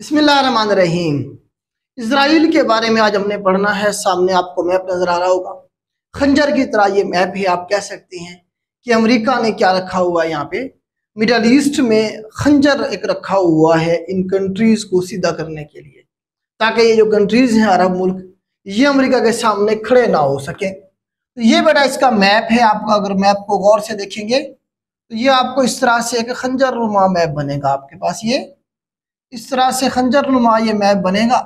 रहीम Israel के बारे में आज हमने पढ़ना है, सामने आपको मैप नज़र आ रहा होगा। खंजर की तरह ये मैप है, आप कह सकते हैं कि अमेरिका ने क्या रखा हुआ है यहाँ पे? मिडल ईस्ट में खंजर एक रखा हुआ है इन कंट्रीज़ को सीधा करने के लिए, ताकि ये जो कंट्रीज़ हैं, अरब मुल्क, ये अमेरिका के सामने खड़े ना हो सके। तो ये बेटा इसका मैप है आपका अगर मैप को गौर से देखेंगे तो ये आपको इस तरह से एक खंजर नुमा मैप बनेगा आपके पास ये। इस तरह से खंजर नुमा ये मैप बनेगा।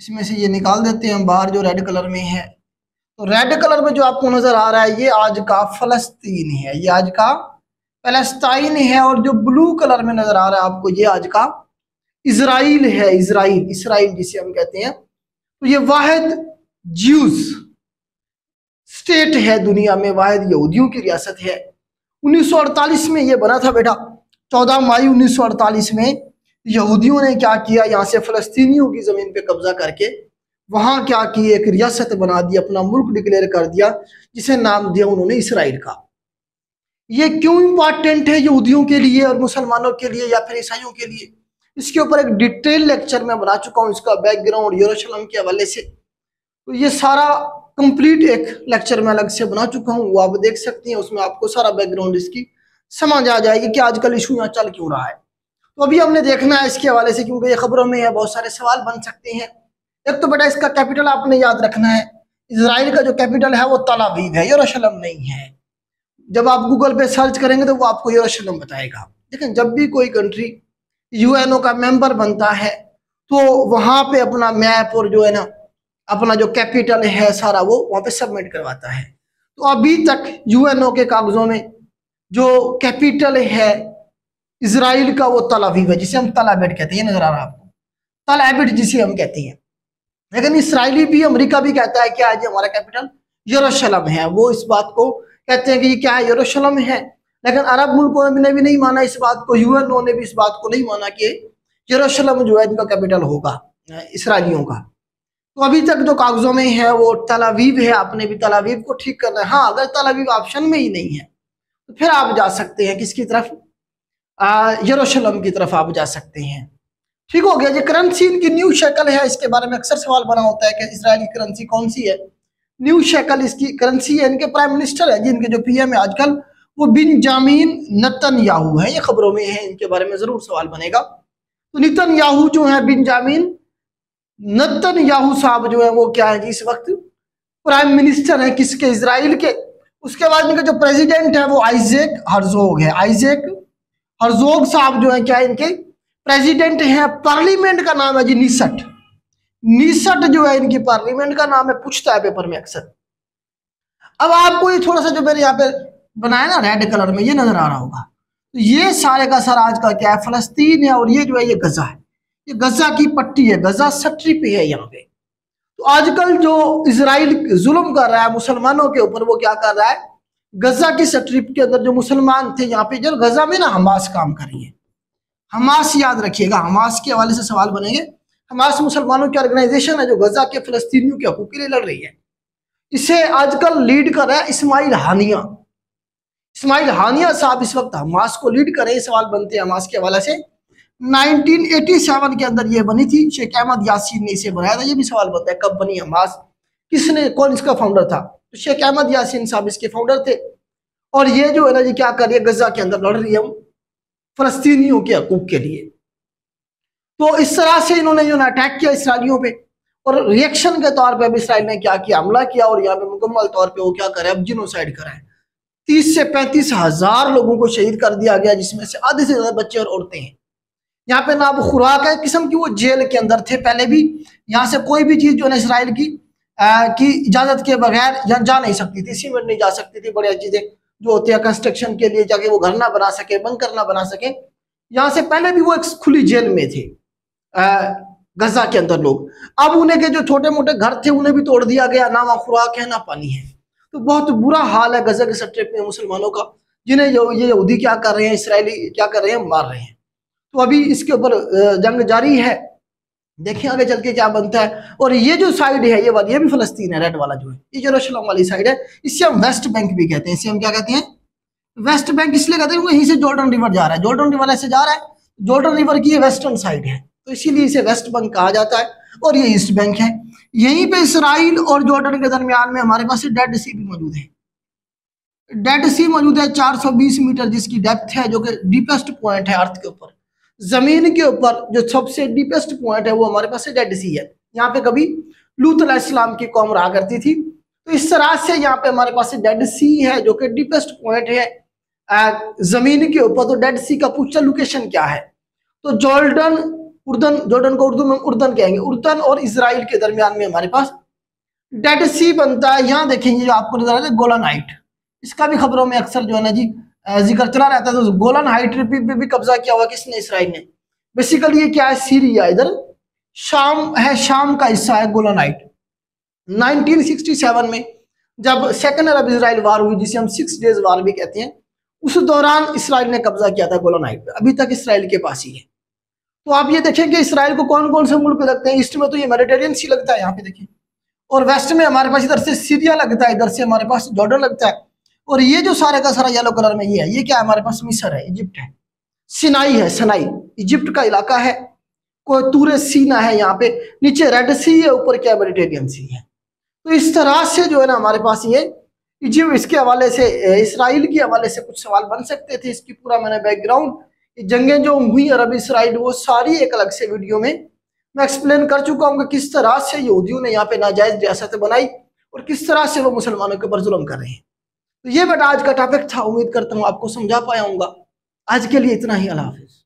इसमें से ये निकाल देते हैं बाहर जो रेड कलर में है। तो रेड कलर में जो आपको नज़र आ रहा है, ये आज का फलस्तीन है। ये आज का फलस्तीन है और जो ब्लू कलर में नज़र आ रहा है आपको, ये आज का इसराइल है। इसराइल इसराइल जिसे हम कहते हैं। तो ये वाहिद ज्यूस स्टेट है दुनिया में। वाहिद यहूदियों की रियासत है। 1948 में ये बना था बेटा। 14 मई 1948 में यहूदियों ने क्या किया? यहाँ से फलस्तीनियों की ज़मीन पे कब्जा करके वहाँ क्या की एक रियासत बना दी, अपना मुल्क डिक्लेयर कर दिया, जिसे नाम दिया उन्होंने इसराइल का। ये क्यों इंपॉर्टेंट है यहूदियों के लिए और मुसलमानों के लिए या फिर ईसाइयों के लिए? इसके ऊपर एक डिटेल लेक्चर में बना चुका हूँ इसका बैकग्राउंड यरूशलेम के हवाले से। तो ये सारा कंप्लीट एक लेक्चर में अलग से बना चुका हूँ, वो आप देख सकते हैं, उसमें आपको सारा बैकग्राउंड इसकी समझ आ जाएगी कि आजकल इशू यहाँ चल क्यों रहा है। तो अभी हमने देखना है इसके हवाले से, क्योंकि ये खबरों में बहुत सारे सवाल बन सकते हैं। एक तो बेटा इसका कैपिटल आपने याद रखना है इसराइल का जो कैपिटल है वो तलावीव है, यरूशलेम नहीं है। जब आप गूगल पे सर्च करेंगे तो वो आपको यरूशलेम बताएगा। लेकिन जब भी कोई कंट्री यूएनओ का मेंबर बनता है तो वहाँ पे अपना मैप और जो है ना, अपना जो कैपिटल है सारा वो वहाँ पे सबमिट करवाता है। तो अभी तक यूएनओ के कागजों में जो कैपिटल है इसराइल का वो तलावीव है, जिसे हम तलाबेट कहते हैं नज़र आ रहा है आपको। तलाबेट जिसे हम कहते हैं। लेकिन इसराइली भी, अमेरिका भी कहता है क्या है हमारा कैपिटल यरूशलेम है। वो इस बात को कहते हैं कि ये क्या है? यरूशलेम है। लेकिन अरब मुल्कों ने भी नहीं माना इस बात को, यूएनओ ने भी इस बात को नहीं माना कि यरूशलेम जो है इनका कैपिटल होगा, इसराइलियों का। तो अभी तक जो कागजों में है, वो तलावीव है। आपने भी तलावीव को ठीक करना है। हाँ अगर तलावीव ऑप्शन में ही नहीं है तो फिर आप जा सकते हैं किसकी तरफ़? यरूशलेम की तरफ़ आप जा सकते हैं। ठीक हो गया जो करेंसी इनकी न्यू शक्ल है। इसके बारे में अक्सर सवाल बना होता है कि इसराइली करेंसी कौन सी है? न्यू शक्ल इसकी करेंसी है, इनके प्राइम मिनिस्टर है जिनके जो पीएम है आजकल, वो बिन जामीन नतन याहू है। ये खबरों में है, इनके बारे में ज़रूर सवाल बनेगा। तो नितन याहू जो है बिन जामीन नतन याहू साहब जो है, वो क्या है इस वक्त? प्राइम मिनिस्टर है किसके? इसराइल के। उसके बाद इनका जो प्रेसिडेंट है, वो आइजेक हरजोग है। आइजेक हरजोग साहब जो है, क्या इनके प्रेसिडेंट हैं? पार्लियामेंट का नाम है जी निसट। निसट जो है, इनकी पार्लियामेंट का नाम है, पूछता है पेपर में अक्सर। अब आपको ये थोड़ा सा जो मैंने यहाँ पे बनाया ना रेड कलर में, ये नज़र आ रहा होगा। तो ये सारे का सर आज का क्या है, फलस्तीन है, और ये जो है, ये गजा है। ये गजा की पट्टी है, गजा सट्री पे है यहाँ पे। तो आजकल जो इसराइल जुल्म कर रहा है, मुसलमानों के ऊपर वो क्या कर रहा है? गजा की स्ट्रिप के अंदर जो मुसलमान थे यहाँ पे जो गजा में ना हमास काम कर रही है हमास याद रखिएगा, हमास के हवाले से सवाल बनेंगे हमास मुसलमानों की ऑर्गेनाइजेशन है जो गजा के फलस्तीनियों के हकूक के लिए लड़ रही है। इसे आजकल लीड कर रहा है इस्माइल हानिया। इस्माइल हानिया साहब इस वक्त हमास को लीड कर सवाल बनते हैं हमास के हवाले से। 1987 के अंदर ये बनी थी, शेख अहमद यासीन ने इसे बनाया था, ये भी सवाल बनता है, कब बनी हमास? किसने, कौन इसका फाउंडर था? तो शेख अहमद यासीन साहब, इसके फाउंडर थे। और ये जो है ना जी क्या कर रही है गजा के अंदर लड़ रही है फलस्तीनियों के हकूक के लिए। तो इस तरह से इन्होंने जो ना अटैक किया इसराइलियों पे। और रिएक्शन के तौर पे अब इसराइल ने क्या किया? हमला किया और यहाँ पे मुकम्मल तौर पे वो क्या करे अब जिनोसाइड करा है। तीस से पैंतीस हज़ार लोगों को शहीद कर दिया गया, जिसमें से आधे से ज़्यादा बच्चे और औरतें हैं। यहाँ पे ना अब खुराक है, किस्म की वो जेल के अंदर थे पहले भी। यहाँ से कोई भी चीज़ जो है इसराइल की की इजाज़त के बगैर जा नहीं सकती थी, सीमेंट नहीं जा सकती थी बड़ी चीज़ें जो होती है कंस्ट्रक्शन के लिए जाके वो घर ना बना सके बंकर ना बना सके। यहाँ से पहले भी वो एक खुली जेल में थे गजा के अंदर लोग। अब उन्हें के जो छोटे मोटे घर थे, उन्हें भी तोड़ दिया गया, ना वहाँ खुराक है, ना पानी है। तो बहुत बुरा हाल है गजा के सट्टे में मुसलमानों का, जिन्हें ये यहूदी क्या कर रहे हैं, इसराइली क्या कर रहे हैं, मार रहे हैं। तो अभी इसके ऊपर जंग जारी है। देखिए आगे चल के क्या बनता है। और ये जो साइड है, ये वाली ये भी फलस्तीन है रेड वाला जो है। ये जेरूशलम वाली साइड है इससे हम वेस्ट बैंक भी कहते हैं। इसे हम क्या कहते हैं? वेस्ट बैंक इसलिए कहते हैं यहीं से जॉर्डन रिवर जा रहा है। जॉर्डन रिवर ऐसे जा रहा है जॉर्डन रिवर की ये वेस्टर्न साइड है। तो इसीलिए इसे वेस्ट बैंक कहा जाता है और ये ईस्ट बैंक है। यहीं पे इसराइल और जॉर्डन के दरमियान में हमारे पास डेड सी भी मौजूद है। डेड सी मौजूद है 420 मीटर जिसकी डेप्थ है, जो कि डीपेस्ट पॉइंट है अर्थ के ऊपर। ज़मीन के ऊपर जो सबसे डीपेस्ट पॉइंट है, वो हमारे पास डेड सी है। यहाँ पे कभी लूत इस्लाम की कौम रहा करती थी। तो इस तरह से यहाँ पे हमारे पास डेड सी है, जो कि डीपेस्ट पॉइंट है। ज़मीन के ऊपर तो डेड सी का पूछा लोकेशन क्या है? तो जॉर्डन, उर्दन, जॉर्डन को उर्दू में उर्दन कहेंगे। उर्दन और इसराइल के दरमियान में हमारे पास डेड सी बनता है। यहाँ देखेंगे जो आपको नज़र आ गोलन हाइट इसका भी खबरों में अक्सर जो है ना जी ज़िक्र चला रहता है तो गोलन हाइट पे भी कब्जा किया हुआ किसने? इसराइल ने। बेसिकली ये क्या है? सीरिया इधर। शाम है, शाम का हिस्सा है गोलन हाइट। 1967 में जब सेकेंड अरब इसराइल वार हुई, जिसे हम सिक्स डेज़ वार भी कहते हैं, उस दौरान इसराइल ने कब्जा किया था गोलन हाइट अभी तक इसराइल के पास ही है। तो आप ये देखें कि इसराइल को कौन कौन से मुल्क लगते हैं? ईस्ट में तो ये मेडिटेरियन सी लगता है, यहाँ पे देखें। और वेस्ट में हमारे पास इधर से सीरिया लगता है, इधर से हमारे पास जॉर्डन लगता है। और ये जो सारे का सारा येलो कलर में ये है, ये क्या है? हमारे पास मिसर है, इजिप्ट है। सिनाई है, सनाई। इजिप्ट का इलाका है। कोई तूरे सीना है यहाँ पे। नीचे रेड सी है, ऊपर क्या मेडिटेरियन सी है। तो इस तरह से जो है ना हमारे पास ये इजिप्ट, इसके हवाले से इसराइल के हवाले से कुछ सवाल बन सकते थे। इसकी पूरा मैंने बैकग्राउंड जंगें जो हुई अरब इसराइल, वो सारी एक अलग से वीडियो में मैं एक्सप्लेन कर चुका हूँ कि किस तरह से यहूदियों ने यहाँ पे नाजायज रियासत बनाई और किस तरह से वो मुसलमानों के ऊपर जुल्म कर रहे हैं। तो ये बेटा आज का टॉपिक था, उम्मीद करता हूँ आपको समझा पाया हूँ आज के लिए इतना ही, अल्लाह हाफिज़।